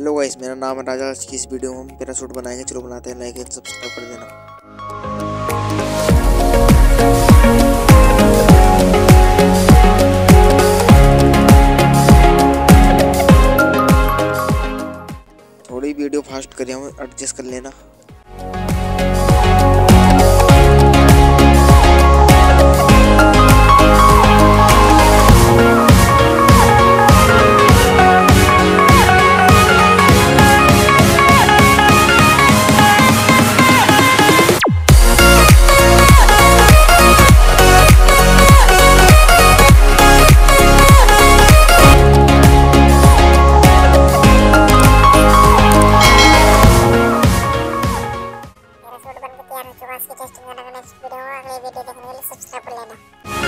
Hello guys मेरा नाम है राजा। आज की इस वीडियो में हम पैरासूट बनाएँगे। चलो बनाते हैं लाइक एंड सब्सक्राइब कर देना। थोड़ी वीडियो फास्ट करिए, हम एडजस्ट कर लेना। ከማስጌታችን ጋር ሆነች ቪዲዮ ላይ ቪዲዮ ደህንብል ሰብስክራይብ ላይ ነው።